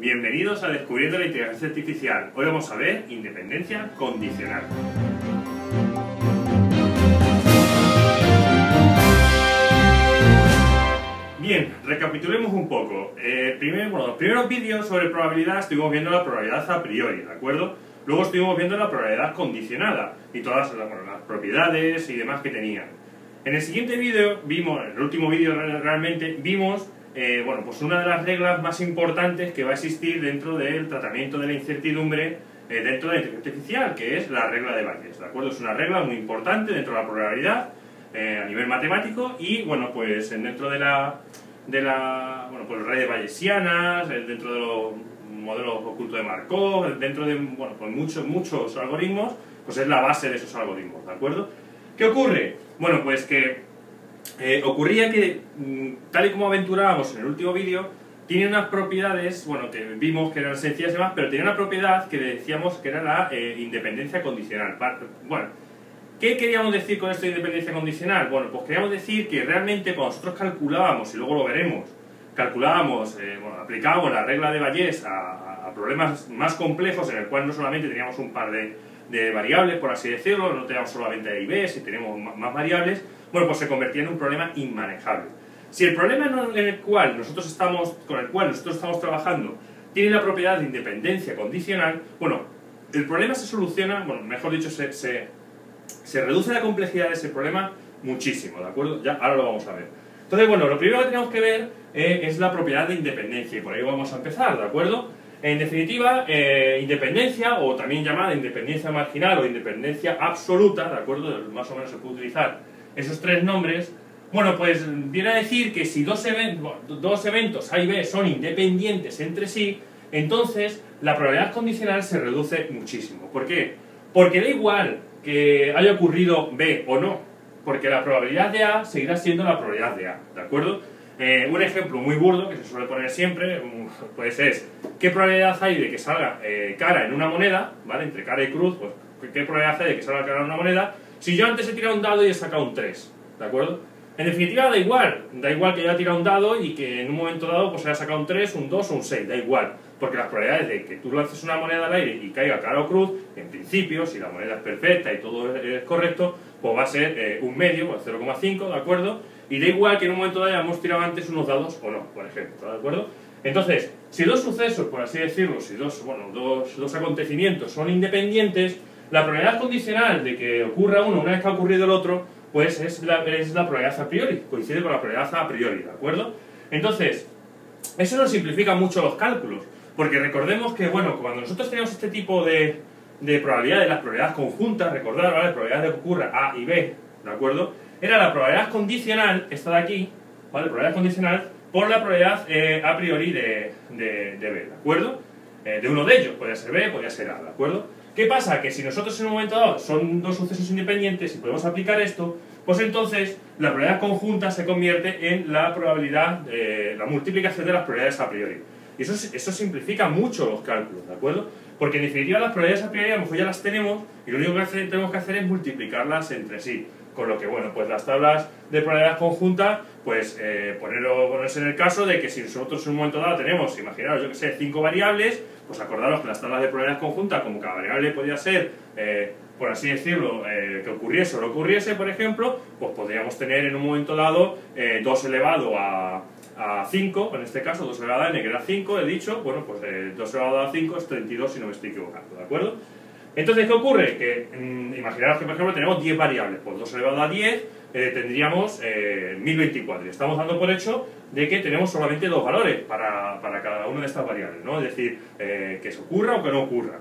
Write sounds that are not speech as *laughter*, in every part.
Bienvenidos a Descubriendo la Inteligencia Artificial. Hoy vamos a ver independencia condicional. Bien, recapitulemos un poco. Eh, primero, bueno, los primeros vídeos sobre probabilidad estuvimos viendo la probabilidad a priori, ¿de acuerdo? Luego estuvimos viendo la probabilidad condicionada y todas las, propiedades y demás que tenían. En el siguiente vídeo vimos, en el último vídeo realmente, vimos eh, bueno, pues una de las reglas más importantes que va a existir dentro del tratamiento de la incertidumbre eh, dentro de la inteligencia artificial, que es la regla de Bayes, ¿de acuerdo? Es una regla muy importante dentro de la probabilidad eh, a nivel matemático y, bueno, pues dentro de la, de la bueno, pues redes bayesianas, dentro de los modelos ocultos de Markov, dentro de, bueno, pues muchos, muchos algoritmos, pues es la base de esos algoritmos, ¿de acuerdo? ¿Qué ocurre? Bueno, pues que eh, ocurría que, mm, tal y como aventurábamos en el último vídeo, tiene unas propiedades, bueno, que vimos que eran sencillas y demás, pero tiene una propiedad que decíamos que era la eh, independencia condicional. Bueno, ¿qué queríamos decir con esto de independencia condicional? Bueno, pues queríamos decir que realmente cuando nosotros calculábamos, y luego lo veremos, calculábamos, eh, aplicábamos la regla de Bayes a, problemas más complejos en el cual no solamente teníamos un par de, de variables, por así decirlo, no teníamos solamente A y B, si tenemos más variables, bueno, pues se convertía en un problema inmanejable. Si el problema en el cual nosotros estamos, con el cual nosotros estamos trabajando tiene la propiedad de independencia condicional, bueno, el problema se soluciona, bueno, mejor dicho, se, se, se reduce la complejidad de ese problema muchísimo, ¿de acuerdo? Ya, ahora lo vamos a ver. Entonces, bueno, lo primero que tenemos que ver eh, es la propiedad de independencia, y por ahí vamos a empezar, ¿de acuerdo? En definitiva, eh, independencia, o también llamada independencia marginal o independencia absoluta, ¿de acuerdo? Más o menos se puede utilizar esos tres nombres, bueno, pues viene a decir que si dos, dos eventos A y B son independientes entre sí, entonces la probabilidad condicional se reduce muchísimo. ¿Por qué? Porque da igual que haya ocurrido B o no, porque la probabilidad de A seguirá siendo la probabilidad de A, ¿de acuerdo? Eh, un ejemplo muy burdo que se suele poner siempre, pues es, ¿qué probabilidad hay de que salga eh, cara en una moneda, ¿vale? Entre cara y cruz, pues, ¿qué probabilidad hay de que salga cara en una moneda? Si yo antes he tirado un dado y he sacado un 3, ¿de acuerdo? En definitiva da igual, da igual que yo haya tirado un dado y que en un momento dado pues haya sacado un 3, un 2 o un 6, da igual. Porque las probabilidades de que tú lances una moneda al aire y caiga cara o cruz, en principio, si la moneda es perfecta y todo es correcto, pues va a ser eh, un medio, pues 0,5, ¿de acuerdo? Y da igual que en un momento dado hayamos tirado antes unos dados o no, por ejemplo, ¿de acuerdo? Entonces, si dos sucesos, por así decirlo, si dos, bueno, dos, dos acontecimientos son independientes, la probabilidad condicional de que ocurra uno una vez que ha ocurrido el otro, pues es la, es la probabilidad a priori, coincide con la probabilidad a priori, ¿de acuerdo? Entonces, eso nos simplifica mucho los cálculos, porque recordemos que, bueno, cuando nosotros tenemos este tipo de, de probabilidades, las probabilidades conjuntas, recordar, ¿vale? Probabilidad de que ocurra A y B, ¿de acuerdo? Era la probabilidad condicional, esta de aquí, ¿vale? Probabilidad condicional por la probabilidad eh, a priori de, de, de, B, ¿de acuerdo? Eh, de uno de ellos, podría ser B, podría ser A, ¿de acuerdo? ¿Qué pasa? Que si nosotros en un momento dado son dos sucesos independientes y podemos aplicar esto, pues entonces la probabilidad conjunta se convierte en la probabilidad, de, la multiplicación de las probabilidades a priori. Y eso, eso simplifica mucho los cálculos, ¿de acuerdo? Porque en definitiva las probabilidades a priori a lo mejor ya las tenemos y lo único que tenemos que hacer es multiplicarlas entre sí. Con lo que, bueno, pues las tablas de probabilidad conjunta, pues eh, ponerlo, ponerse en el caso de que si nosotros en un momento dado tenemos, imaginaros, yo que sé, cinco variables, pues acordaros que las tablas de probabilidad conjunta, como cada variable podía ser, eh, por así decirlo, eh, que ocurriese o no ocurriese, por ejemplo, pues podríamos tener en un momento dado 2 elevado a, a 5, en este caso 2 elevado a n, que era 5, he dicho, bueno, pues 2 elevado a 5 es 32 si no me estoy equivocando, ¿de acuerdo? Entonces, ¿qué ocurre? Que mmm, imaginaos que, por ejemplo, tenemos 10 variables, pues 2 elevado a 10 eh, tendríamos eh, 1024. Y estamos dando por hecho de que tenemos solamente dos valores para, para cada una de estas variables, ¿no? Es decir, eh, que se ocurra o que no ocurra.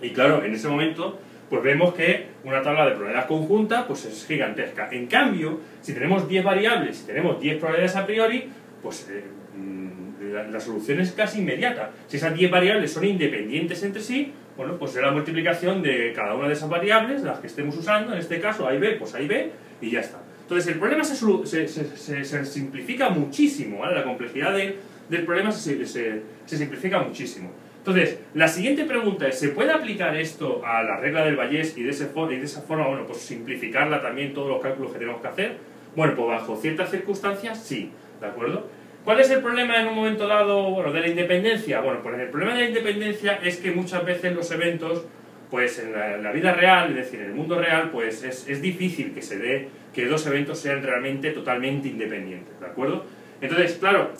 Y claro, en ese momento, pues vemos que una tabla de probabilidad conjunta pues es gigantesca. En cambio, si tenemos 10 variables, si tenemos 10 probabilidades a priori, pues eh, mm, la, la, solución es casi inmediata. Si esas 10 variables son independientes entre sí, bueno, pues será la multiplicación de cada una de esas variables, las que estemos usando, en este caso A y B, pues A y B, y ya está. Entonces el problema se, se, se, se simplifica muchísimo, ¿vale? La complejidad de, del problema se, simplifica muchísimo. Entonces, la siguiente pregunta es, ¿se puede aplicar esto a la regla del Bayes y de, ese y de esa forma, bueno, pues simplificarla también todos los cálculos que tenemos que hacer? Bueno, pues bajo ciertas circunstancias, sí, ¿de acuerdo? ¿Cuál es el problema en un momento dado bueno, de la independencia? Bueno, pues el problema de la independencia es que muchas veces los eventos, pues en la, vida real, es decir, en el mundo real, pues es, es, difícil que se dé que dos eventos sean realmente totalmente independientes, ¿de acuerdo? Entonces, claro,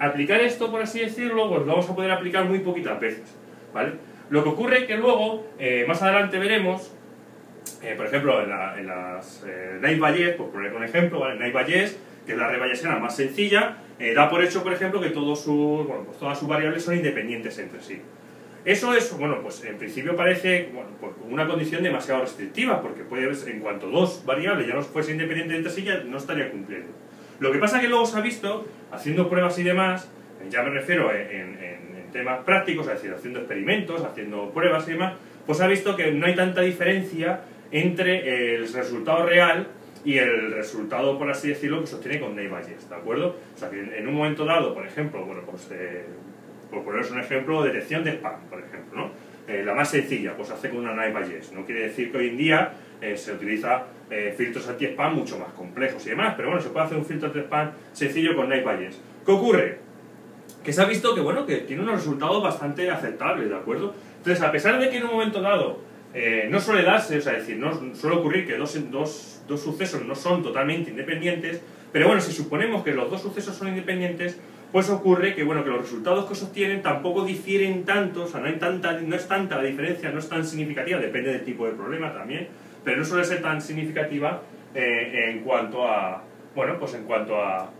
aplicar esto, por así decirlo, pues lo vamos a poder aplicar muy poquitas veces, ¿vale? Lo que ocurre es que luego, eh, más adelante veremos, eh, por ejemplo, en, las eh, Night por poner un ejemplo, ¿vale? Night que es la red bayesiana más sencilla, eh, da por hecho, por ejemplo, que todos sus, bueno, pues todas sus variables son independientes entre sí. Eso es, bueno, pues en principio parece bueno, pues una condición demasiado restrictiva, porque puede, en cuanto dos variables ya no fuesen independientes entre sí, ya no estaría cumpliendo. Lo que pasa que luego se ha visto, haciendo pruebas y demás, ya me refiero en, en temas prácticos, es decir, haciendo experimentos, haciendo pruebas y demás, pues se ha visto que no hay tanta diferencia entre el resultado real y el resultado, por así decirlo, que se obtiene con Naive-Bayes, ¿de acuerdo? O sea, que en un momento dado, por ejemplo, bueno, pues, eh, por poneros un ejemplo, detección de spam, por ejemplo, ¿no? Eh, la más sencilla, pues hace con una Naive-Bayes. No quiere decir que hoy en día eh, se utiliza filtros anti-spam mucho más complejos y demás, pero bueno, se puede hacer un filtro anti-spam sencillo con Naive-Bayes. ¿Qué ocurre? Que se ha visto que, bueno, que tiene unos resultados bastante aceptables, ¿de acuerdo? Entonces, a pesar de que en un momento dado eh, no suele darse, o sea, decir, no suele ocurrir que dos, dos, dos, sucesos no son totalmente independientes, pero bueno, si suponemos que los dos sucesos son independientes, pues ocurre que, bueno, que los resultados que se obtienen tampoco difieren tanto, o sea, no, hay tanta, no es tanta la diferencia, no es tan significativa, depende del tipo de problema también, pero no suele ser tan significativa eh, en cuanto a, bueno, pues en cuanto a,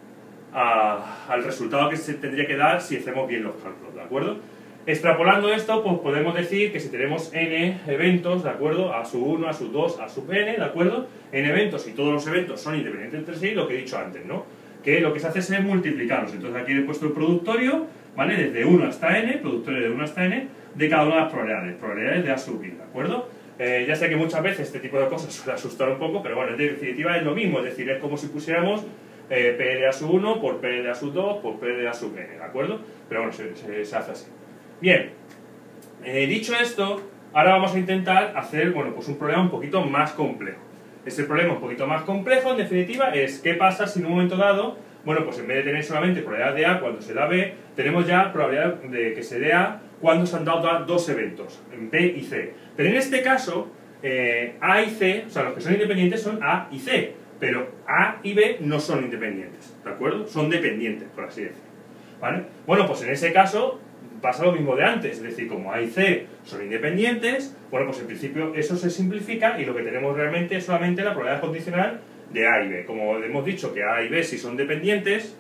al resultado que se tendría que dar si hacemos bien los cálculos, ¿de acuerdo? Extrapolando esto, pues podemos decir que si tenemos n eventos, ¿de acuerdo? A sub 1, a sub 2, a sub n, ¿de acuerdo? n eventos y todos los eventos son independientes entre sí, lo que he dicho antes, ¿no? Que lo que se hace es multiplicarlos. Entonces aquí he puesto el productorio, ¿vale? Desde 1 hasta n, productorio de 1 hasta n, de cada una de las probabilidades, probabilidades de a sub i, ¿de acuerdo? Eh, ya sé que muchas veces este tipo de cosas *laughs* suele asustar un poco, pero bueno, en definitiva es lo mismo, es decir, es como si pusiéramos eh, P de A sub 1 por P de A sub 2 por P de A sub n, ¿de acuerdo? Pero bueno, se, hace así. Bien, eh, dicho esto, ahora vamos a intentar hacer bueno, pues un problema un poquito más complejo. Este problema un poquito más complejo, en definitiva, es qué pasa si en un momento dado, bueno, pues en vez de tener solamente probabilidad de A cuando se da B, tenemos ya probabilidad de que se dé A cuando se han dado dos eventos, en B y C. Pero en este caso, eh, A y C, o sea, los que son independientes son A y C, pero A y B no son independientes, ¿de acuerdo? Son dependientes, por así decirlo. ¿Vale? Bueno, pues en ese caso, pasa lo mismo de antes, es decir, como A y C son independientes, bueno, pues en principio eso se simplifica y lo que tenemos realmente es solamente la probabilidad condicional de A y B. Como hemos dicho que A y B si son dependientes,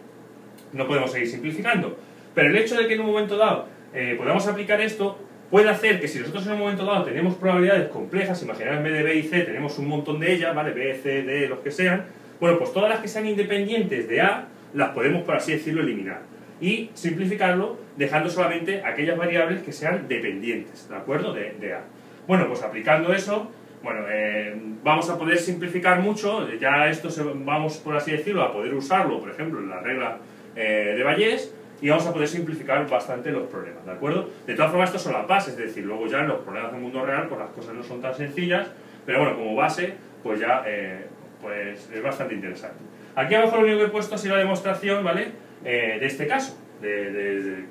no podemos seguir simplificando. Pero el hecho de que en un momento dado eh, podamos aplicar esto puede hacer que si nosotros en un momento dado tenemos probabilidades complejas, imaginar en vez de B y C tenemos un montón de ellas, ¿vale? B, C, D, los que sean, bueno, pues todas las que sean independientes de A las podemos, por así decirlo, eliminar y simplificarlo dejando solamente aquellas variables que sean dependientes, ¿de acuerdo? De, A. Bueno, pues aplicando eso, bueno, eh, vamos a poder simplificar mucho, ya esto vamos, por así decirlo, a poder usarlo, por ejemplo, en la regla eh, de Bayes, y vamos a poder simplificar bastante los problemas, ¿de acuerdo? De todas formas, estos son las bases, es decir, luego ya en los problemas del mundo real, pues las cosas no son tan sencillas, pero bueno, como base, pues ya eh, pues es bastante interesante. Aquí abajo lo único que he puesto ha sido la demostración, ¿vale? Eh, de este caso, de,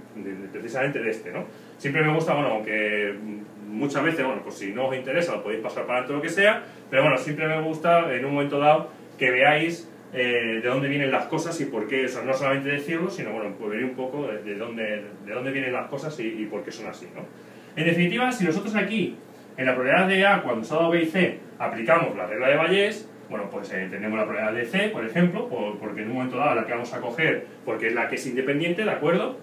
precisamente de este, ¿no? Siempre me gusta, bueno, aunque muchas veces, bueno, pues si no os interesa lo podéis pasar para todo lo que sea, pero bueno, siempre me gusta en un momento dado que veáis eh, de dónde vienen las cosas y por qué, o no solamente decirlo, sino bueno, pues ver un poco de, dónde, de dónde vienen las cosas y, por qué son así, ¿no? En definitiva, si nosotros aquí, en la probabilidad de A, cuando se ha dado B y C, aplicamos la regla de Bayes, bueno, pues eh, tenemos la probabilidad de C, por ejemplo, porque en un momento dado la que vamos a coger, porque es la que es independiente, ¿de acuerdo?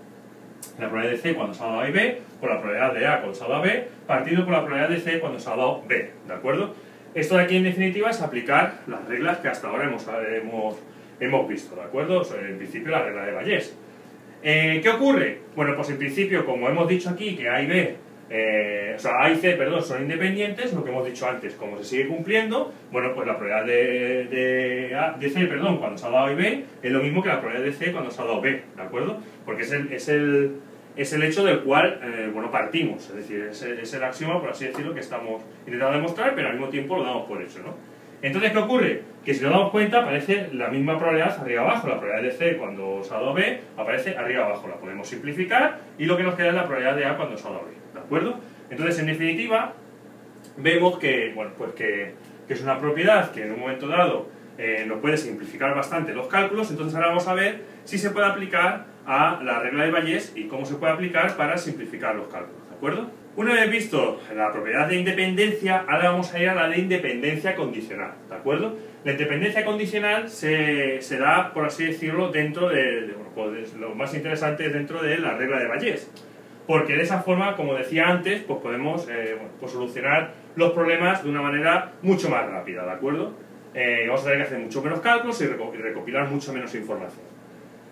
La probabilidad de C cuando se ha dado A y B, por la probabilidad de A cuando se ha dado B, partido por la probabilidad de C cuando se ha dado B, ¿de acuerdo? Esto de aquí en definitiva es aplicar las reglas que hasta ahora hemos, hemos, hemos visto, ¿de acuerdo? en principio la regla de Bayes. Eh, ¿Qué ocurre? Bueno, pues en principio, como hemos dicho aquí, que A y B eh, o sea, A y C, perdón, son independientes, lo que hemos dicho antes, como se sigue cumpliendo, bueno, pues la probabilidad de, de, C, perdón, cuando se ha dado A y B, es lo mismo que la probabilidad de C cuando se ha dado B, ¿de acuerdo? Porque es el, es el, es el hecho del cual, eh, bueno, partimos, es decir, es el, es axioma, por así decirlo, que estamos intentando demostrar, pero al mismo tiempo lo damos por hecho, ¿no? Entonces, ¿qué ocurre? Que si nos damos cuenta, aparece la misma probabilidad arriba abajo. La probabilidad de C cuando se ha dado B aparece arriba abajo. La podemos simplificar y lo que nos queda es la probabilidad de A cuando se ha dado B. ¿De acuerdo? Entonces, en definitiva, vemos que, bueno, pues que, que es una propiedad que en un momento dado eh, nos puede simplificar bastante los cálculos. Entonces, ahora vamos a ver si se puede aplicar a la regla de Bayes y cómo se puede aplicar para simplificar los cálculos. ¿De acuerdo? Una vez visto la propiedad de independencia, ahora vamos a ir a la de independencia condicional, ¿de acuerdo? La independencia condicional se, se da, por así decirlo, dentro de, bueno, pues lo más interesante es dentro de la regla de Bayes. Porque de esa forma, como decía antes, pues podemos eh, pues solucionar los problemas de una manera mucho más rápida, ¿de acuerdo? Eh, vamos a tener que hacer mucho menos cálculos y, recopilar mucho menos información.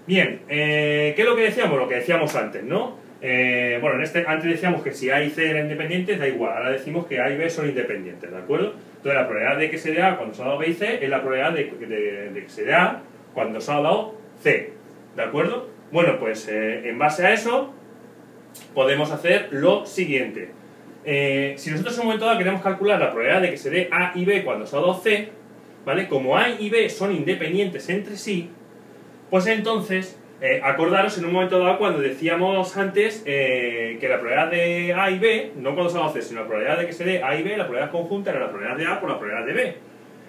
Bien, eh, ¿qué es lo que decíamos? Lo que decíamos antes, ¿no? Bueno, en este, antes decíamos que si A y C eran independientes, da igual. Ahora decimos que A y B son independientes, ¿de acuerdo? Entonces la probabilidad de que se dé A cuando se ha dado B y C es la probabilidad de, que se dé A cuando se ha dado C, ¿de acuerdo? Bueno, pues en base a eso podemos hacer lo siguiente. Eh, si nosotros en un momento dado queremos calcular la probabilidad de que se dé A y B cuando se ha dado C, ¿vale? Como A y B son independientes entre sí, pues entonces eh, acordaros en un momento dado cuando decíamos antes eh, que la probabilidad de A y B, no cuando se va a hacer, sino la probabilidad de que se dé A y B, la probabilidad conjunta era la probabilidad de A por la probabilidad de B.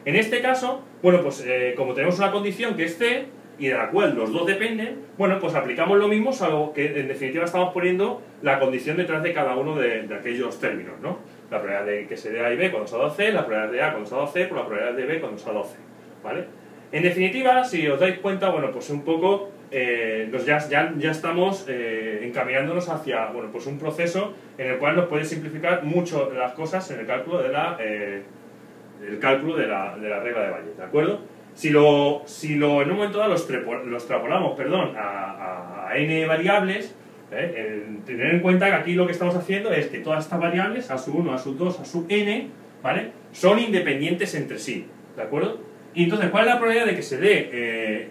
En este caso, bueno, pues como tenemos una condición que es C, y de la cual los dos dependen, bueno, pues aplicamos lo mismo, salvo que en definitiva estamos poniendo la condición detrás de cada uno de, aquellos términos, ¿no? La probabilidad de que se dé A y B cuando se ha dado C, la probabilidad de A cuando se ha dado C por la probabilidad de B cuando se ha dado C, ¿vale? En definitiva, si os dais cuenta, bueno, pues un poco eh, ya, ya, estamos eh, encaminándonos hacia bueno, pues un proceso en el cual nos puede simplificar mucho las cosas en el cálculo de la, eh, el cálculo de la, de la, regla de Valle, ¿de acuerdo? Si lo, si lo en un momento dado lo, extrapolamos perdón, a, n variables, tener en cuenta que aquí lo que estamos haciendo es que todas estas variables, a sub 1, a sub 2, a sub n, ¿vale? son independientes entre sí, ¿de acuerdo? Y entonces, ¿cuál es la probabilidad de que se dé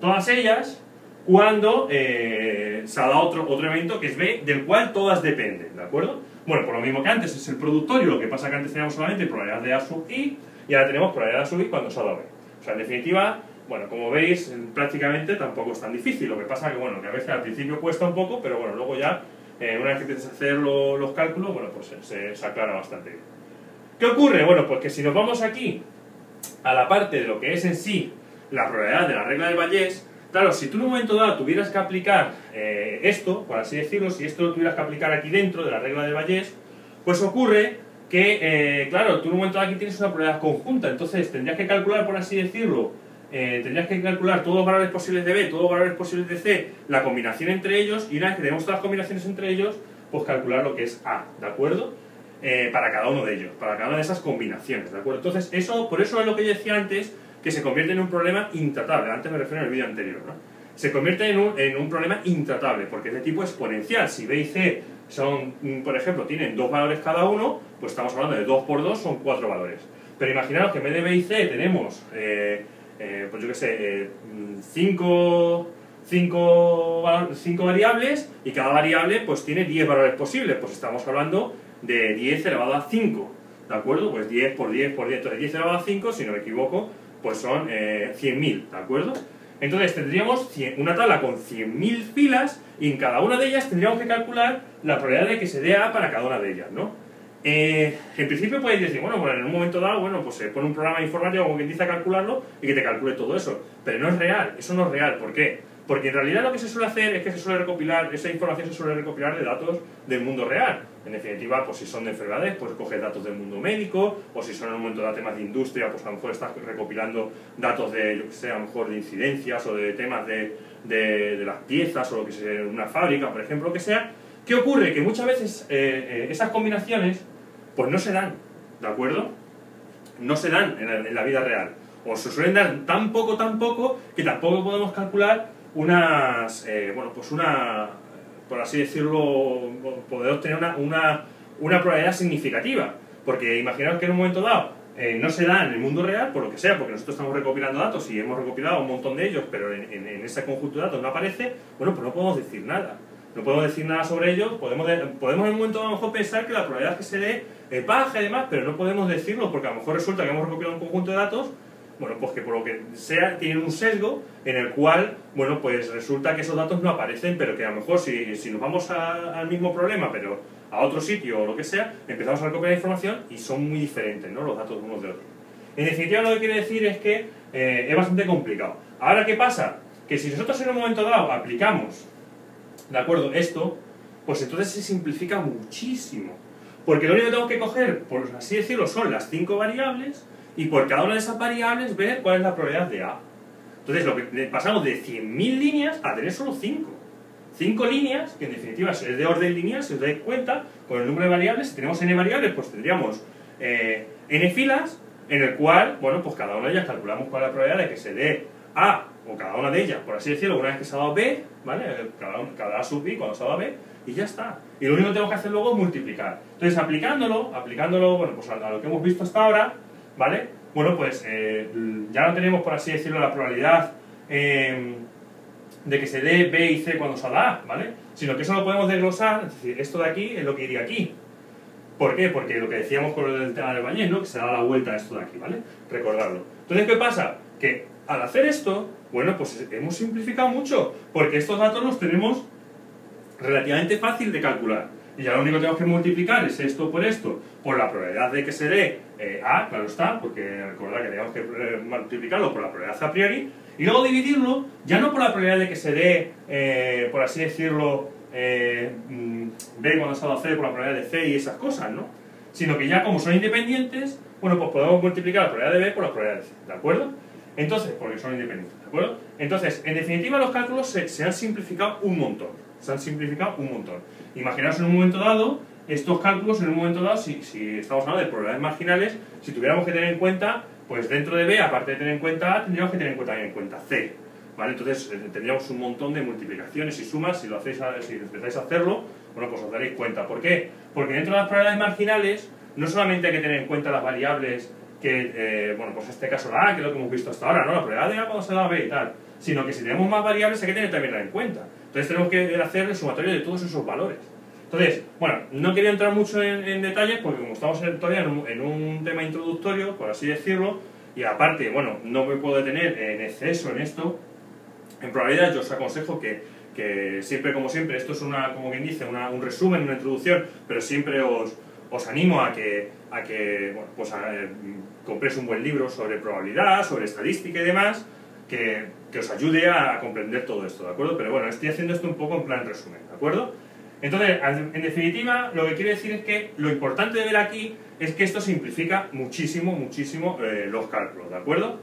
todas ellas cuando eh, se ha dado otro, otro evento que es B, del cual todas dependen, ¿de acuerdo? Bueno, por lo mismo que antes es el productorio, lo que pasa que antes teníamos solamente probabilidad de A sub I y ahora tenemos probabilidad de A sub I cuando se ha dado B. O sea, en definitiva, bueno, como veis, prácticamente tampoco es tan difícil. Lo que pasa que, bueno, que a veces al principio cuesta un poco, pero bueno, luego ya, eh, una vez que empiezas a hacer los cálculos, bueno, pues se, se aclara bastante bien. ¿Qué ocurre? Bueno, pues que si nos vamos aquí a la parte de lo que es en sí la probabilidad de la regla de Bayes, claro, si tú en un momento dado tuvieras que aplicar eh, esto, por así decirlo, si esto lo tuvieras que aplicar aquí dentro de la regla de Bayes, pues ocurre que, eh, claro, tú en un momento aquí tienes una probabilidad conjunta, entonces tendrías que calcular, por así decirlo, eh, tendrías que calcular todos los valores posibles de B, todos los valores posibles de C, la combinación entre ellos, y una vez que tenemos todas las combinaciones entre ellos, pues calcular lo que es A, ¿de acuerdo? para cada uno de ellos, para cada una de esas combinaciones, ¿de acuerdo? Entonces, eso, por eso es lo que yo decía antes, que se convierte en un problema intratable. Antes me refiero al vídeo anterior, ¿no? Se convierte en un, en un, problema intratable, porque es de tipo exponencial. Si B y C son, mm, por ejemplo, tienen dos valores cada uno, pues estamos hablando de 2 por 2 son 4 valores. Pero imaginaos que en vez de B y C tenemos, eh, eh, pues yo qué sé, 5 eh, variables y cada variable pues tiene 10 valores posibles. Pues estamos hablando de 10 elevado a 5, ¿de acuerdo? Pues 10 por 10 por 10, entonces 10 elevado a 5, si no me equivoco, pues son eh, 100.000, ¿de acuerdo? Entonces tendríamos una tabla con 100.000 filas y en cada una de ellas tendríamos que calcular la probabilidad de que se dé A para cada una de ellas, ¿no? Eh, en principio podéis decir, bueno, pues en un momento dado, bueno, pues se pone un programa informático como que empieza a calcularlo y que te calcule todo eso. Pero no es real, eso no es real. ¿Por qué? Porque en realidad lo que se suele hacer es que se suele recopilar, esa información se suele recopilar de datos del mundo real. En definitiva, pues si son de enfermedades, pues coges datos del mundo médico, o si son en un momento de temas de industria, pues a lo mejor estás recopilando datos de, yo que sé, a lo mejor de incidencias o de temas de, de, las piezas o lo que sea, una fábrica, por ejemplo, lo que sea. ¿Qué ocurre? Que muchas veces eh, eh, esas combinaciones, pues no se dan, ¿de acuerdo? No se dan en la, en la vida real. O se suelen dar tan poco, tan poco, que tampoco podemos calcular unas, eh, bueno, pues una, por así decirlo, poder obtener una, una, una probabilidad significativa. Porque imaginaos que en un momento dado eh, no se da en el mundo real, por lo que sea, porque nosotros estamos recopilando datos y hemos recopilado un montón de ellos, pero en, ese conjunto de datos no aparece, bueno, pues no podemos decir nada. no podemos decir nada sobre ello, podemos, podemos en un momento a lo mejor pensar que la probabilidad que se dé es baja y demás, pero no podemos decirlo porque a lo mejor resulta que hemos recopilado un conjunto de datos, bueno, pues que por lo que sea tienen un sesgo en el cual, bueno, pues resulta que esos datos no aparecen, pero que a lo mejor si, si nos vamos al mismo problema, pero a otro sitio o lo que sea, empezamos a recopilar información y son muy diferentes, ¿no? Los datos unos de otros. En definitiva, lo que quiere decir es que eh, es bastante complicado. Ahora, ¿qué pasa? Que si nosotros en un momento dado aplicamos, ¿de acuerdo? Esto, pues entonces se simplifica muchísimo. Porque lo único que tengo que coger, por así decirlo, son las cinco variables y por cada una de esas variables ver cuál es la probabilidad de A. Entonces, lo que pasamos de 100.000 líneas a tener solo 5. 5 líneas, que en definitiva es de orden lineal, si os dais cuenta, con el número de variables, si tenemos n variables, pues tendríamos eh, n filas, en el cual, bueno, pues cada una de ellas calculamos cuál es la probabilidad de que se dé A, o cada una de ellas, por así decirlo, una vez que se ha dado B, ¿vale? Cada, cada A sub B cuando se ha dado B, y ya está. Y lo único que tenemos que hacer luego es multiplicar. Entonces, aplicándolo, aplicándolo, bueno, pues a, lo que hemos visto hasta ahora, ¿vale? Bueno, pues eh, ya no tenemos, por así decirlo, la probabilidad em, de que se dé B y C cuando da A, ¿vale? Sino que eso lo podemos desglosar, es decir, esto de aquí es lo que iría aquí. ¿Por qué? Porque lo que decíamos con el tema del bañez, ¿no? Que se da la vuelta a esto de aquí, ¿vale? Recordarlo. Entonces, ¿qué pasa? Que al hacer esto, bueno, pues hemos simplificado mucho, porque estos datos los tenemos relativamente fácil de calcular. Y ya lo único que tenemos que multiplicar es esto por esto, por la probabilidad de que se dé eh, A, claro está, porque recordad que tenemos que eh, multiplicarlo por la probabilidad a priori, y luego dividirlo ya no por la probabilidad de que se dé, eh, por así decirlo, mm, B cuando ha dado C por la probabilidad de C y esas cosas, ¿no? Sino que ya como son independientes, bueno, pues podemos multiplicar la probabilidad de B por la probabilidad de C, ¿de acuerdo? Entonces, porque son independientes, ¿de acuerdo? Entonces, en definitiva, los cálculos se han simplificado un montón se han simplificado un montón. Imaginaos en un momento dado, estos cálculos en un momento dado, si, si estamos hablando de probabilidades marginales, si tuviéramos que tener en cuenta, pues dentro de B, aparte de tener en cuenta A, tendríamos que tener en cuenta en cuenta C. ¿Vale? Entonces eh, tendríamos un montón de multiplicaciones y sumas, si lo hacéis si empezáis a hacerlo, bueno, pues os daréis cuenta. ¿Por qué? Porque dentro de las probabilidades marginales no solamente hay que tener en cuenta las variables que, eh, bueno, pues en este caso la A, que es lo que hemos visto hasta ahora, ¿no? La probabilidad de A cuando se da B y tal, sino que si tenemos más variables hay que tener también en cuenta. Entonces tenemos que hacer el sumatorio de todos esos valores. Entonces, bueno, no quería entrar mucho en, detalles porque como estamos todavía en un, tema introductorio, por así decirlo, y aparte, bueno, no me puedo detener en exceso en esto, en probabilidad yo os aconsejo que, que siempre, como siempre, esto es una, como quien dice, un resumen, una introducción, pero siempre os, os animo a que, a que bueno, pues a, eh, compréis un buen libro sobre probabilidad, sobre estadística y demás, que, que, os ayude a comprender todo esto, ¿de acuerdo? Pero bueno, estoy haciendo esto un poco en plan resumen, ¿de acuerdo? Entonces, en definitiva, lo que quiero decir es que lo importante de ver aquí es que esto simplifica muchísimo, muchísimo eh, los cálculos, ¿de acuerdo?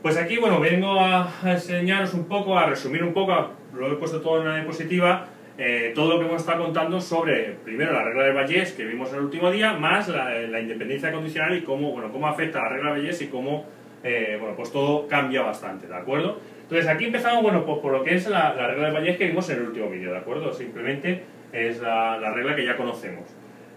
Pues aquí, bueno, vengo a, enseñaros un poco, a resumir un poco, lo he puesto todo en una diapositiva, eh, todo lo que hemos estado contando sobre, primero, la regla de Bayes que vimos el último día, más la, independencia condicional y cómo, bueno, cómo afecta la regla de Bayes y cómo eh, bueno, pues todo cambia bastante, ¿de acuerdo? Entonces aquí empezamos, bueno, pues por lo que es la, regla de Bayes que vimos en el último vídeo, ¿de acuerdo? Simplemente es la, regla que ya conocemos.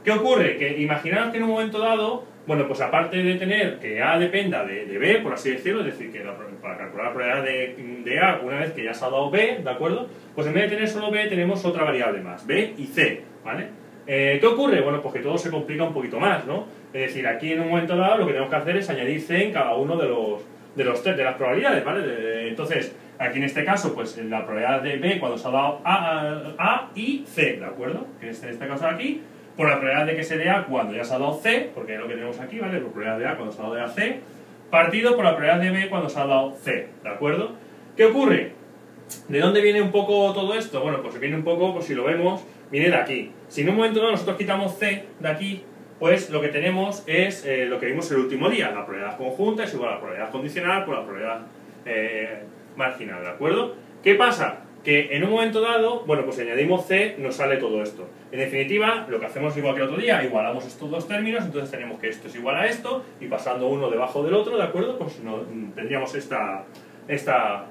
¿Qué ocurre? Que imaginaos que en un momento dado, bueno, pues aparte de tener que A dependa de, B, por así decirlo, es decir, que para calcular la probabilidad de, de, A, una vez que ya se ha dado B, ¿de acuerdo? Pues en vez de tener solo B, tenemos otra variable más, B y C, ¿vale? Eh, ¿Qué ocurre? Bueno, pues que todo se complica un poquito más, ¿no? Es decir, aquí en un momento dado lo que tenemos que hacer es añadir C en cada uno de los, de los de las probabilidades, ¿vale? entonces, aquí en este caso, pues la probabilidad de B cuando se ha dado A, A y C, ¿de acuerdo? Que es en este caso aquí, por la probabilidad de que se dé A cuando ya se ha dado C, porque es lo que tenemos aquí, ¿vale? La probabilidad de A cuando se ha dado de A C, partido por la probabilidad de B cuando se ha dado C, ¿de acuerdo? ¿Qué ocurre? ¿De dónde viene un poco todo esto? Bueno, pues viene un poco, pues si lo vemos, viene de aquí. Si en un momento dado nosotros quitamos C de aquí, pues lo que tenemos es eh, lo que vimos el último día, la probabilidad conjunta es igual a la probabilidad condicional por la probabilidad eh, marginal, ¿de acuerdo? ¿Qué pasa? Que en un momento dado, bueno, pues añadimos C, nos sale todo esto. En definitiva, lo que hacemos igual que el otro día, igualamos estos dos términos, entonces tenemos que esto es igual a esto, y pasando uno debajo del otro, ¿de acuerdo? Pues no, tendríamos esta, esta,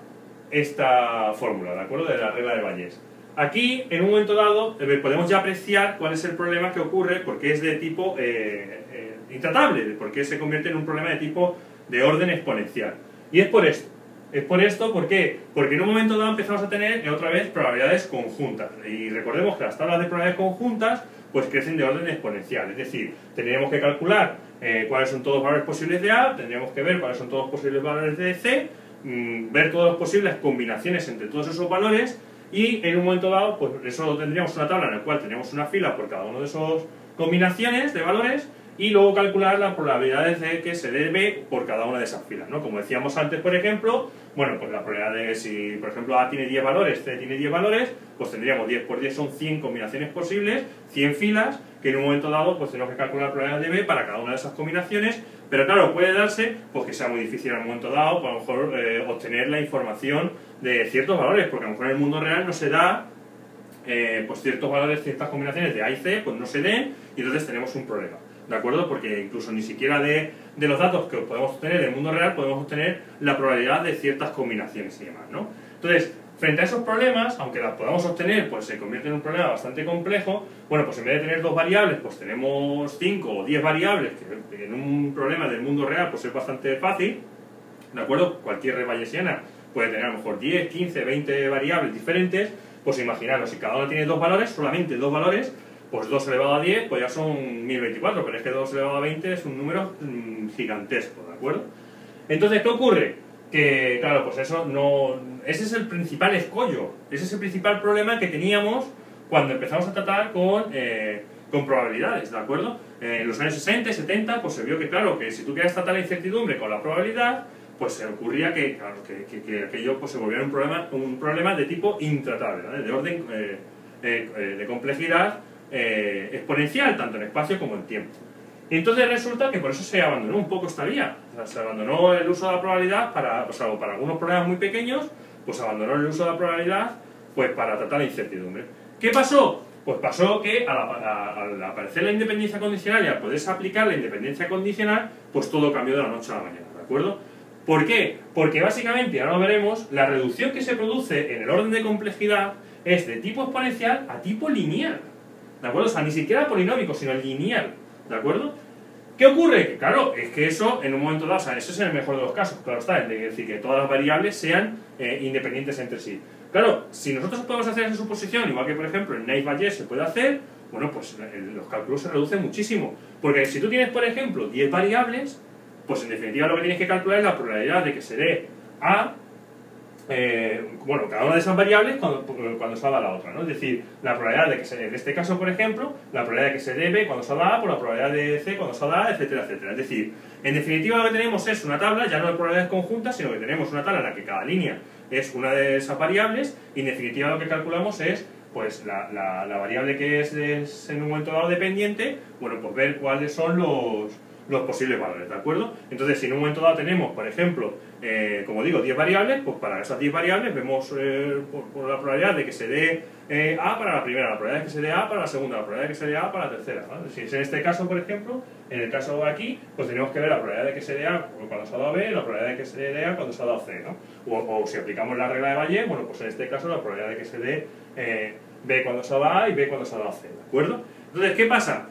esta fórmula, ¿de acuerdo? De la regla de Bayes. Aquí, en un momento dado, eh, podemos ya apreciar cuál es el problema que ocurre porque es de tipo eh, eh, intratable, porque se convierte en un problema de tipo de orden exponencial. Y es por esto. Es por esto, ¿por qué? Porque en un momento dado empezamos a tener eh, otra vez probabilidades conjuntas. Y recordemos que las tablas de probabilidades conjuntas pues crecen de orden exponencial. Es decir, tendríamos que calcular eh, cuáles son todos los valores posibles de A, tendríamos que ver cuáles son todos los posibles valores de C, mm, ver todas las posibles combinaciones entre todos esos valores y en un momento dado, pues eso tendríamos una tabla en la cual tendríamos una fila por cada uno de esos combinaciones de valores y luego calcular las probabilidades de que se dé por cada una de esas filas, ¿no? Como decíamos antes, por ejemplo, bueno, pues la probabilidad de si, por ejemplo, A tiene 10 valores, C tiene 10 valores, pues tendríamos 10 por 10 son 100 combinaciones posibles, 100 filas, que en un momento dado pues tenemos que calcular la probabilidad de B para cada una de esas combinaciones, pero claro, puede darse pues que sea muy difícil en un momento dado, pues, a lo mejor eh, obtener la información de ciertos valores, porque a lo mejor en el mundo real no se da eh, pues ciertos valores, ciertas combinaciones de A y C, pues no se den, y entonces tenemos un problema. ¿de acuerdo? Porque incluso ni siquiera de, de, los datos que podemos obtener del mundo real podemos obtener la probabilidad de ciertas combinaciones y demás, ¿no? Entonces, frente a esos problemas, aunque las podamos obtener, pues se convierte en un problema bastante complejo, bueno, pues en vez de tener dos variables, pues tenemos cinco o diez variables, que en un problema del mundo real pues es bastante fácil, ¿de acuerdo? Cualquier red bayesiana puede tener a lo mejor 10, 15, 20 variables diferentes, pues imaginaros, si cada una tiene dos valores, solamente dos valores, pues 2 elevado a 10, pues ya son 1024, pero es que 2 elevado a 20 es un número mm, gigantesco, ¿de acuerdo? Entonces, ¿qué ocurre? Que, claro, pues eso no... Ese es el principal escollo, ese es el principal problema que teníamos cuando empezamos a tratar con, eh, con probabilidades, ¿de acuerdo? en los años 60 y 70, pues se vio que, claro, que si tú quieres tratar la incertidumbre con la probabilidad, pues se ocurría que, claro, que, que, aquello pues, se volviera un problema, un problema de tipo intratable, de orden eh, eh, de complejidad eh, exponencial, tanto en espacio como en tiempo. Entonces resulta que por eso se abandonó un poco esta vía. se abandonó el uso de la probabilidad para, o sea, para algunos problemas muy pequeños, pues abandonó el uso de la probabilidad pues para tratar la incertidumbre. ¿Qué pasó? Pues pasó que al, aparecer la independencia condicional y al poderse aplicar la independencia condicional, pues todo cambió de la noche a la mañana, ¿de acuerdo? ¿Por qué? Porque básicamente, ahora lo veremos, la reducción que se produce en el orden de complejidad es de tipo exponencial a tipo lineal. ¿de acuerdo? O sea, ni siquiera polinómico, sino lineal, ¿de acuerdo? ¿Qué ocurre? Que claro, es que eso en un momento dado, o sea, eso es en el mejor de los casos, claro está, es decir, que todas las variables sean eh, independientes entre sí. Claro, si nosotros podemos hacer esa suposición, igual que por ejemplo en Naive-Bayes se puede hacer, bueno, pues los cálculos se reducen muchísimo. Porque si tú tienes, por ejemplo, 10 variables, pues en definitiva lo que tienes que calcular es la probabilidad de que se dé A eh, bueno, cada una de esas variables cuando, cuando salga la otra, ¿no? Es decir, la probabilidad de que se, en este caso, por ejemplo, la probabilidad de que se dé B cuando salga A por la probabilidad de C cuando salga A, etcétera, etcétera. Es decir, en definitiva lo que tenemos es una tabla, ya no de probabilidades conjuntas, sino que tenemos una tabla en la que cada línea es una de esas variables y en definitiva lo que calculamos es pues la, la, variable que es, en un momento dado dependiente, bueno, pues ver cuáles son los, los posibles valores, ¿de acuerdo? Entonces, si en un momento dado tenemos, por ejemplo, eh, como digo, 10 variables, pues para esas 10 variables vemos eh, por, la probabilidad de que se dé eh, A para la primera, la probabilidad de que se dé A para la segunda, la probabilidad de que se dé A para la tercera. Si es en este caso, por ejemplo, en el caso de aquí, pues tenemos que ver la probabilidad de que se dé A cuando se ha dado B, la probabilidad de que se dé A cuando se ha dado C, ¿no? O, si aplicamos la regla de Valle, bueno, pues en este caso la probabilidad de que se dé B cuando se ha dado A y B cuando se ha dado C, ¿de acuerdo? Entonces, ¿qué pasa?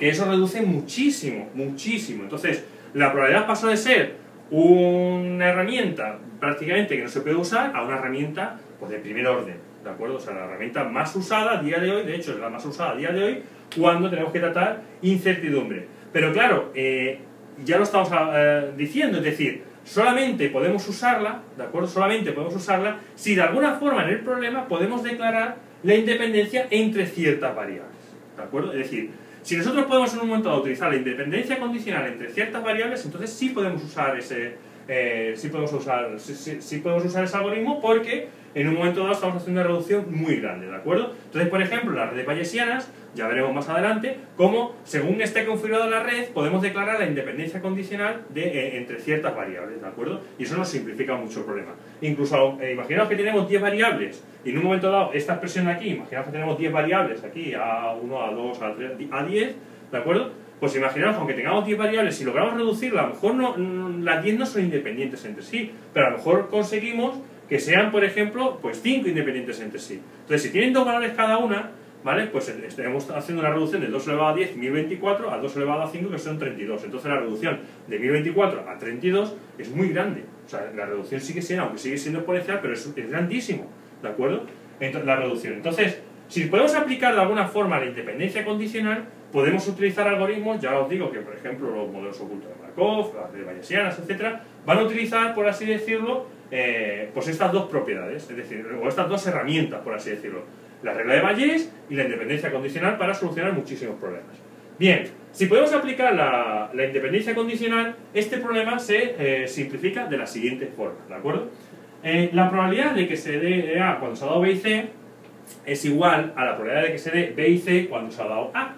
Que eso reduce muchísimo, muchísimo. Entonces, la probabilidad pasó de ser una herramienta prácticamente que no se puede usar a una herramienta pues, de primer orden, ¿de acuerdo? O sea, la herramienta más usada a día de hoy, de hecho es la más usada a día de hoy, cuando tenemos que tratar incertidumbre. Pero claro, eh, ya lo estamos eh, diciendo, es decir, solamente podemos usarla, ¿de acuerdo? Solamente podemos usarla si de alguna forma en el problema podemos declarar la independencia entre ciertas variables, ¿de acuerdo? Es decir, si nosotros podemos en un momento dado utilizar la independencia condicional entre ciertas variables, entonces sí podemos usar ese, eh, sí, podemos usar, sí, podemos usar ese algoritmo porque en un momento dado estamos haciendo una reducción muy grande, ¿de acuerdo? Entonces, por ejemplo, las redes bayesianas, ya veremos más adelante, cómo, según esté configurada la red, podemos declarar la independencia condicional de, eh, entre ciertas variables, ¿de acuerdo? Y eso nos simplifica mucho el problema. Incluso, eh, imaginaos que tenemos 10 variables, y en un momento dado, esta expresión aquí, imaginaos que tenemos 10 variables aquí, A1, A2, A3, A10, ¿de acuerdo? Pues imaginaos, aunque tengamos 10 variables, si logramos reducirla, a lo mejor no, mm, las 10 no son independientes entre sí, pero a lo mejor conseguimos que sean, por ejemplo, pues 5 independientes entre sí. Entonces, si tienen dos valores cada una, ¿vale? Pues estaremos haciendo una reducción de 2 elevado a 10, 1024, a 2 elevado a 5, que son 32. Entonces, la reducción de 1024 a 32 es muy grande. O sea, la reducción sigue siendo, aunque sigue siendo exponencial, pero es, es grandísimo, ¿de acuerdo? Entonces, la reducción. Entonces, si podemos aplicar de alguna forma la independencia condicional, podemos utilizar algoritmos, ya os digo que, por ejemplo, los modelos ocultos de Markov, las de Bayesianas, etcétera, van a utilizar, por así decirlo, eh, pues estas dos propiedades, es decir, o estas dos herramientas, por así decirlo, la regla de Bayes y la independencia condicional para solucionar muchísimos problemas. Bien, si podemos aplicar la, independencia condicional, este problema se eh, simplifica de la siguiente forma, ¿de acuerdo? Eh, la probabilidad de que se dé A cuando se ha dado B y C es igual a la probabilidad de que se dé B y C cuando se ha dado A.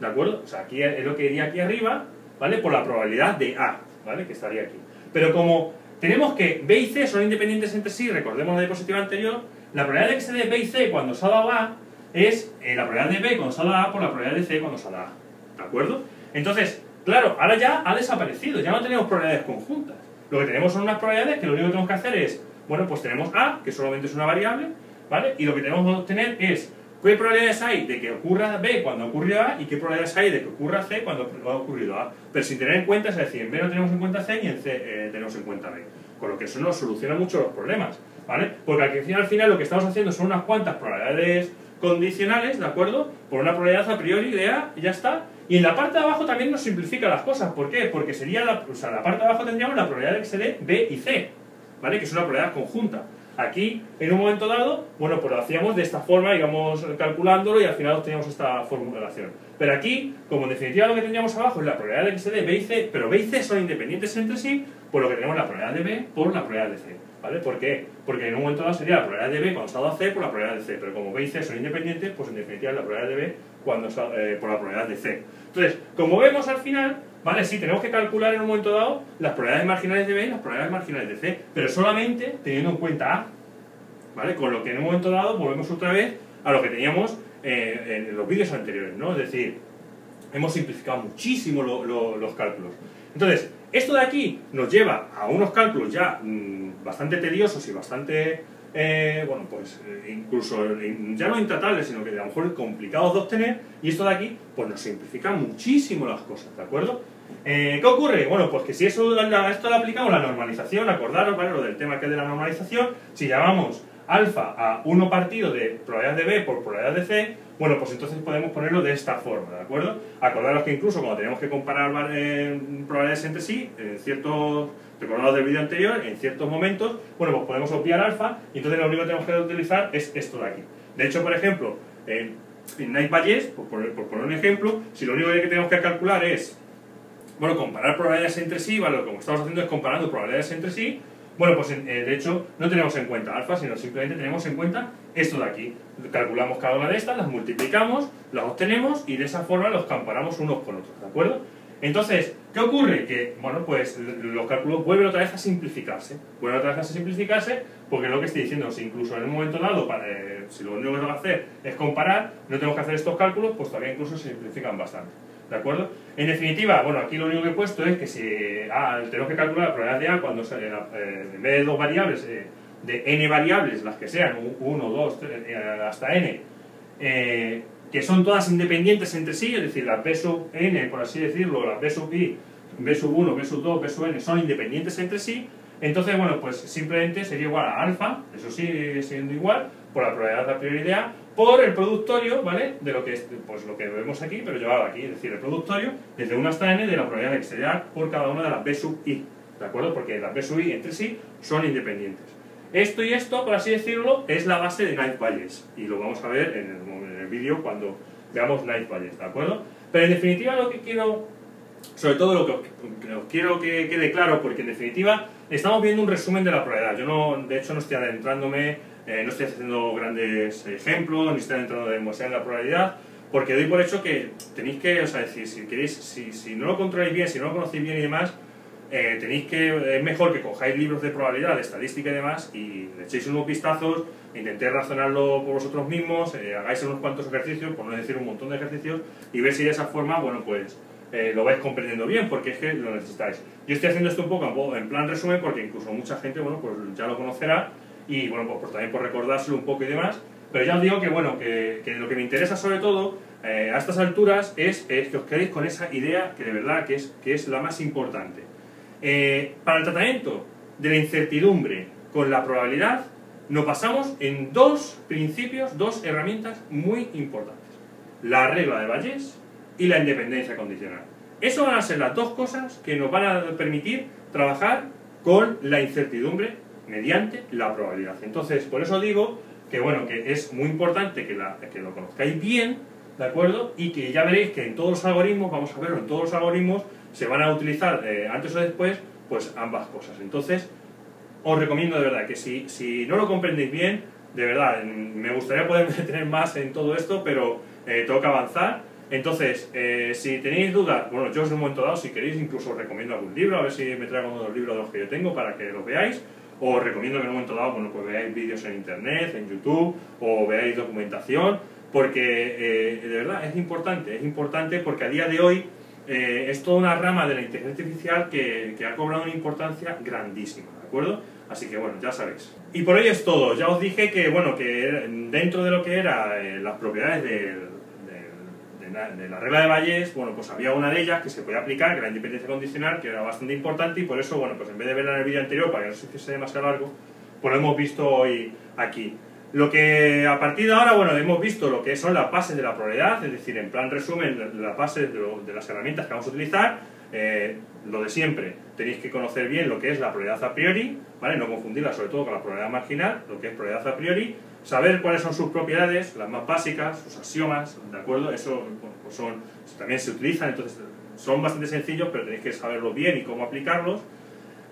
¿De acuerdo? O sea, aquí es lo que iría aquí arriba, ¿vale? Por la probabilidad de A, ¿vale? Que estaría aquí. Pero como tenemos que B y C son independientes entre sí, recordemos la diapositiva anterior, la probabilidad de que se dé B y C cuando dado A es eh, la probabilidad de B cuando dado A por la probabilidad de C cuando dado A. ¿De acuerdo? Entonces, claro, ahora ya ha desaparecido, ya no tenemos probabilidades conjuntas. Lo que tenemos son unas probabilidades que lo único que tenemos que hacer es, bueno, pues tenemos A, que solamente es una variable, ¿vale? Y lo que tenemos que obtener es qué probabilidades hay de que ocurra B cuando ocurrió A y qué probabilidades hay de que ocurra C cuando ha ocurrido A. Pero sin tener en cuenta, es decir, en B no tenemos en cuenta C y en C eh, tenemos en cuenta B. Con lo que eso nos soluciona mucho los problemas, ¿vale? Porque al final, al final lo que estamos haciendo son unas cuantas probabilidades condicionales, ¿de acuerdo? Por una probabilidad a priori de A y ya está. Y en la parte de abajo también nos simplifica las cosas. ¿Por qué? Porque sería la, o sea, la parte de abajo tendríamos la probabilidad de que se dé B y C, ¿vale? Que es una probabilidad conjunta. Aquí, en un momento dado, bueno, pues lo hacíamos de esta forma, íbamos calculándolo y al final obteníamos esta formulación. Pero aquí, como en definitiva lo que teníamos abajo es la probabilidad de que se dé B y C, pero B y C son independientes entre sí, pues lo que tenemos la probabilidad de B por la probabilidad de C. ¿Vale? ¿Por qué? Porque en un momento dado sería la probabilidad de B ha dado C por la probabilidad de C, pero como B y C son independientes, pues en definitiva la probabilidad de B cuando eh, por la probabilidad de C. Entonces, como vemos al final, ¿vale? Sí, tenemos que calcular en un momento dado las probabilidades marginales de B y las probabilidades marginales de C, pero solamente teniendo en cuenta A, ¿vale? Con lo que en un momento dado volvemos otra vez a lo que teníamos eh, en los vídeos anteriores, ¿no? Es decir, hemos simplificado muchísimo los cálculos. Entonces, esto de aquí nos lleva a unos cálculos ya mm, bastante tediosos y bastante, eh, bueno, pues eh, incluso ya no intratables, sino que a lo mejor complicados de obtener, y esto de aquí, pues nos simplifica muchísimo las cosas, ¿de acuerdo? ¿Qué ocurre? Bueno, pues que si eso, esto le aplicamos la normalización, acordaros, ¿vale? Lo del tema que es de la normalización, si llamamos alfa a 1 partido de probabilidad de B por probabilidad de C, bueno, pues entonces podemos ponerlo de esta forma, ¿de acuerdo? Acordaros que incluso cuando tenemos que comparar eh, probabilidades entre sí, en ciertos, recordados del vídeo anterior, en ciertos momentos, bueno, pues podemos obviar alfa y entonces lo único que tenemos que utilizar es esto de aquí. De hecho, por ejemplo, en, en Night por, poner un ejemplo, si lo único que tenemos que calcular es, bueno, comparar probabilidades entre sí, ¿vale? Lo que estamos haciendo es comparando probabilidades entre sí, bueno, pues eh, de hecho no tenemos en cuenta alfa, sino simplemente tenemos en cuenta esto de aquí. Calculamos cada una de estas, las multiplicamos, las obtenemos y de esa forma los comparamos unos con otros, ¿de acuerdo? Entonces, ¿qué ocurre? Que, bueno, pues los cálculos vuelven otra vez a simplificarse. Vuelven otra vez a simplificarse porque lo que estoy diciendo, si incluso en un momento dado, eh, si lo único que tenemos que hacer es comparar, no tenemos que hacer estos cálculos, pues todavía incluso se simplifican bastante. ¿De acuerdo? En definitiva, bueno, aquí lo único que he puesto es que si ah, tenemos que calcular la probabilidad de A cuando eh, en vez de dos variables, eh, de n variables, las que sean, 1, 2, hasta n, que son todas independientes entre sí, es decir, las b sub n, por así decirlo, las b sub i, b sub 1, b sub 2, b sub n, son independientes entre sí, entonces, bueno, pues simplemente sería igual a alfa, eso sigue siendo igual, por la probabilidad a priori de A, por el productorio, ¿vale? De lo que, es, pues lo que vemos aquí, pero llevado aquí, es decir, el productorio desde 1 hasta n de la probabilidad de que se por cada una de las b sub i, ¿de acuerdo? Porque las b sub i entre sí son independientes. Esto y esto, por así decirlo, es la base de Night Valles, y lo vamos a ver en el, en el vídeo cuando veamos Night Valles, ¿de acuerdo? Pero en definitiva lo que quiero, sobre todo lo que os, quiero que quede claro, porque en definitiva estamos viendo un resumen de la probabilidad. Yo no, de hecho no estoy adentrándome eh, no estoy haciendo grandes ejemplos, ni estoy entrando demasiado en la probabilidad, porque doy por hecho que tenéis que, o sea, decir, si, queréis, si, si no lo controláis bien, si no lo conocéis bien y demás, eh, tenéis que, es mejor que cojáis libros de probabilidad, de estadística y demás, y le echéis unos vistazos, intentéis razonarlo por vosotros mismos, eh, hagáis unos cuantos ejercicios, por no decir un montón de ejercicios, y ver si de esa forma, bueno, pues lo vais comprendiendo bien, porque es que lo necesitáis. Yo estoy haciendo esto un poco en plan resumen, porque incluso mucha gente, bueno, pues ya lo conocerá, y bueno, pues, también por recordárselo un poco y demás. Pero ya os digo que bueno, que, que lo que me interesa sobre todo eh, a estas alturas es, es, que os quedéis con esa idea que de verdad que es, que es la más importante. Eh, para el tratamiento, de la incertidumbre con la probabilidad, nos pasamos en dos principios, dos herramientas muy importantes. La regla de Bayes y la independencia condicional. Eso van a ser las dos cosas que nos van a permitir trabajar con la incertidumbre mediante la probabilidad. Entonces, por eso digo que bueno, que es muy importante que, que lo conozcáis bien, ¿de acuerdo? Y que ya veréis que en todos los algoritmos, vamos a verlo, en todos los algoritmos se van a utilizar antes o después, pues ambas cosas. Entonces, os recomiendo de verdad que si, si no lo comprendéis bien, de verdad, me gustaría poder *laughs* tener más en todo esto, pero eh, tengo que avanzar. Entonces, eh, si tenéis dudas, bueno, yo os en un momento dado, si queréis, incluso os recomiendo algún libro, a ver si me traigo uno de los libros de los que yo tengo para que los veáis. Os recomiendo que en un momento dado bueno, pues veáis vídeos en internet, en YouTube, o veáis documentación, porque eh, de verdad es importante, es importante porque a día de hoy eh, es toda una rama de la inteligencia artificial que, que, ha cobrado una importancia grandísima, ¿de acuerdo? Así que bueno, ya sabéis. Y por hoy es todo. Ya os dije que, bueno, que dentro de lo que eran eh, las propiedades de la regla de Bayes, bueno, pues había una de ellas que se podía aplicar, que era la independencia condicional, que era bastante importante y por eso, bueno, pues en vez de verla en el vídeo anterior para que no se hiciese demasiado largo, pues lo hemos visto hoy aquí. Lo que a partir de ahora, bueno, hemos visto lo que son las bases de la probabilidad, es decir, en plan resumen, las bases de, las herramientas que vamos a utilizar, eh, lo de siempre, tenéis que conocer bien lo que es la probabilidad a priori, ¿vale? No confundirla sobre todo con la probabilidad marginal, lo que es probabilidad a priori, saber cuáles son sus propiedades, las más básicas, sus axiomas, ¿de acuerdo? Eso pues son, también se utilizan, entonces son bastante sencillos, pero tenéis que saberlo bien y cómo aplicarlos.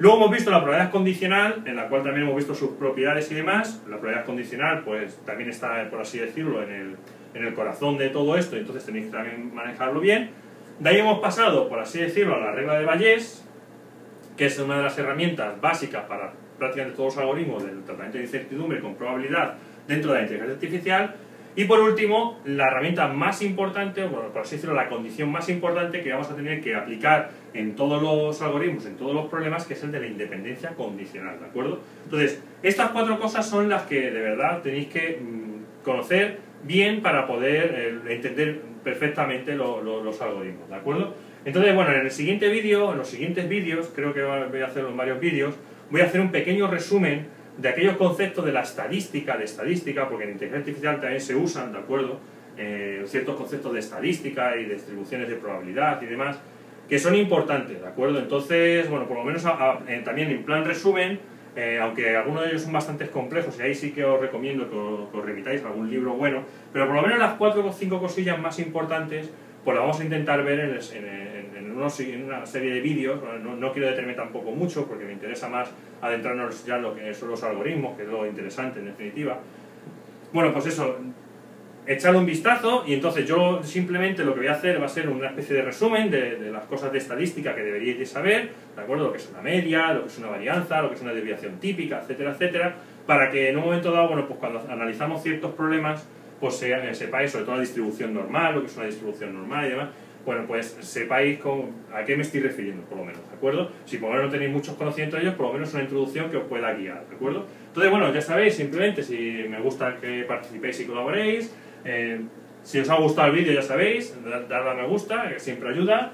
Luego hemos visto la probabilidad condicional, en la cual también hemos visto sus propiedades y demás. La probabilidad condicional, pues también está, por así decirlo, en el, en el corazón de todo esto, entonces tenéis que también manejarlo bien. De ahí hemos pasado, por así decirlo, a la regla de Bayes, que es una de las herramientas básicas para prácticamente todos los algoritmos del tratamiento de incertidumbre con probabilidad dentro de la inteligencia artificial. Y por último, la herramienta más importante, o por así decirlo, la condición más importante que vamos a tener que aplicar en todos los algoritmos, en todos los problemas, que es el de la independencia condicional, ¿de acuerdo? Entonces, estas cuatro cosas son las que de verdad tenéis que mm, conocer bien para poder eh, entender perfectamente los algoritmos, ¿de acuerdo? Entonces, bueno, en el siguiente vídeo, en los siguientes vídeos, creo que voy a hacerlo en varios vídeos, voy a hacer un pequeño resumen de aquellos conceptos de la estadística, de estadística, porque en inteligencia artificial también se usan, ¿de acuerdo? Eh, ciertos conceptos de estadística y distribuciones de probabilidad y demás, que son importantes, ¿de acuerdo? Entonces, bueno, por lo menos también en plan resumen, eh, aunque algunos de ellos son bastante complejos, y ahí sí que os recomiendo que os, remitáis a algún libro bueno, pero por lo menos las cuatro o cinco cosillas más importantes, pues las vamos a intentar ver en, en, una serie de vídeos, no, no, quiero detenerme tampoco mucho porque me interesa más adentrarnos ya en lo que son los algoritmos, que es lo interesante en definitiva. Bueno, pues eso, echarle un vistazo y entonces yo simplemente lo que voy a hacer va a ser una especie de resumen de, las cosas de estadística que deberíais de saber, ¿de acuerdo? Lo que es una media, lo que es una varianza, lo que es una desviación típica, etcétera, etcétera, para que en un momento dado, bueno, pues cuando analizamos ciertos problemas, pues sepáis sobre todo la distribución normal, lo que es una distribución normal y demás, bueno, pues sepáis a qué me estoy refiriendo, por lo menos, ¿de acuerdo? Si por lo menos no tenéis muchos conocimientos de ellos, por lo menos una introducción que os pueda guiar, ¿de acuerdo? Entonces, bueno, ya sabéis, simplemente si me gusta que participéis y colaboréis, eh, si os ha gustado el vídeo, ya sabéis, darle a me gusta, que siempre ayuda.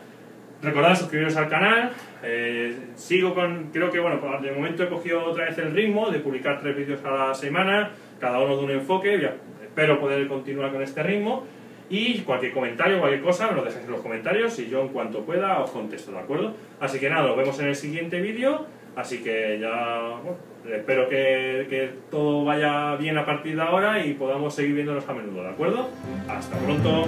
Recordad suscribiros al canal. Eh, sigo con, creo que, bueno, de momento he cogido otra vez el ritmo de publicar tres vídeos cada semana, cada uno de un enfoque. Ya, espero poder continuar con este ritmo. Y cualquier comentario, cualquier cosa, me lo dejáis en los comentarios y yo en cuanto pueda os contesto, ¿de acuerdo? Así que nada, nos vemos en el siguiente vídeo, así que ya, bueno, espero que, que todo vaya bien a partir de ahora y podamos seguir viéndonos a menudo, ¿de acuerdo? Hasta pronto.